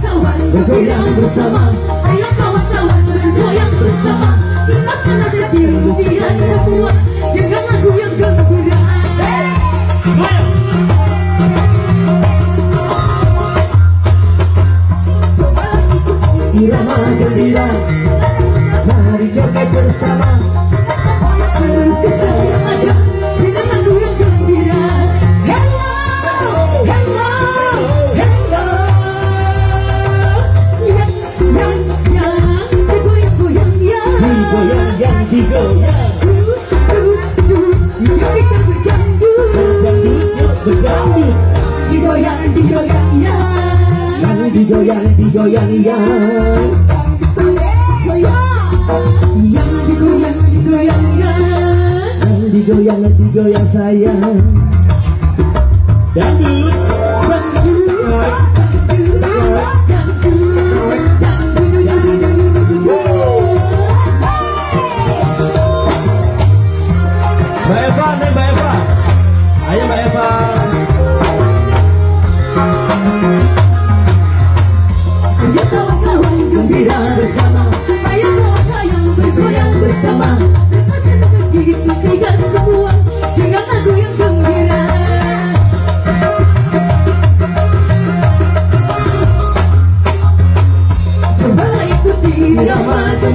kawan-kawan bergoyang bersama. Ayo kawan-kawan bergoyang bersama. Lepaskan rasa silpian semua Dengan lagu yang gembira Irama gembira. Mari joget bersama Berdangdut Digoyang, digoyang yang Yang digoyang digoyang yang Yang digoyang, digoyang, yang Yang digoyang digoyang sayang Dangdut Mbak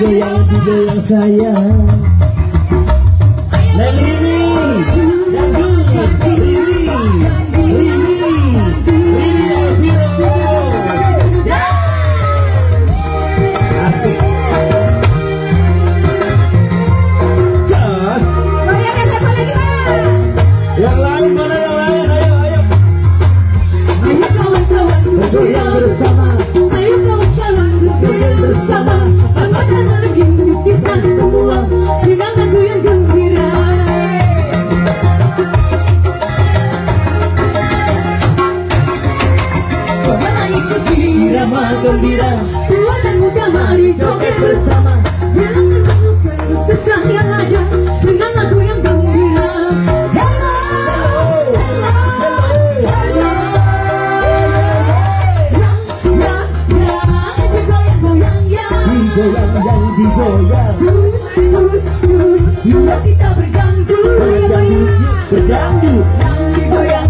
Yang digoyang digoyang sayang Neng Lini gembira Tua dan muda mari joget bersama Hilangkan kesah yang ada Dengan lagu yang gembira Hello, hello, hello Yang, yang, yang Digoyang-goyang yang Digoyang kita Yang digoyang, digoyang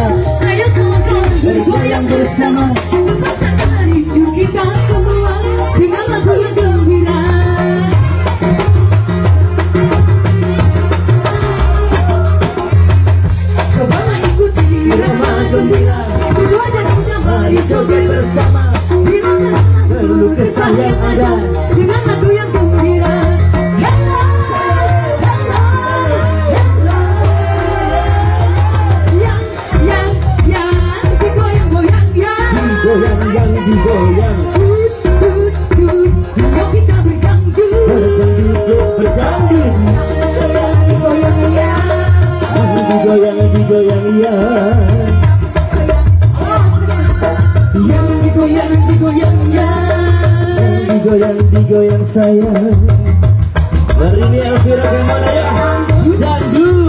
bergoyang Digoyang digoyang ya Yang digoyang digoyang ya Digoyang digoyang sayang Hari ini Elvira ke mana ya Dangdut Dangdut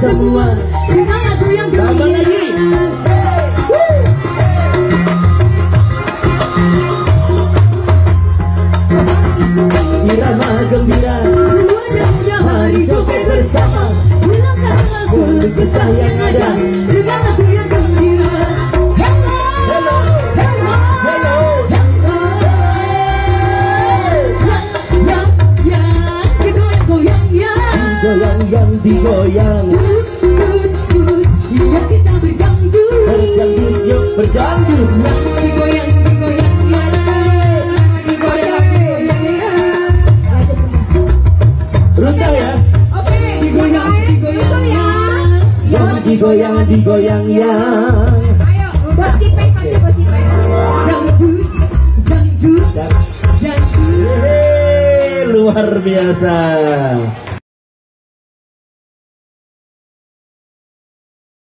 semua. Dengan digoyang Iya kita berdangdut Berdangdut yuk berdangdut Yang digoyang, digoyang ya. Oke Digoyang, digoyang yang Yang digoyang digoyang yang Ayo, gosipin, pasti gosipin Dangdut, dangdut, Dan- dangdut Hehe, luar biasa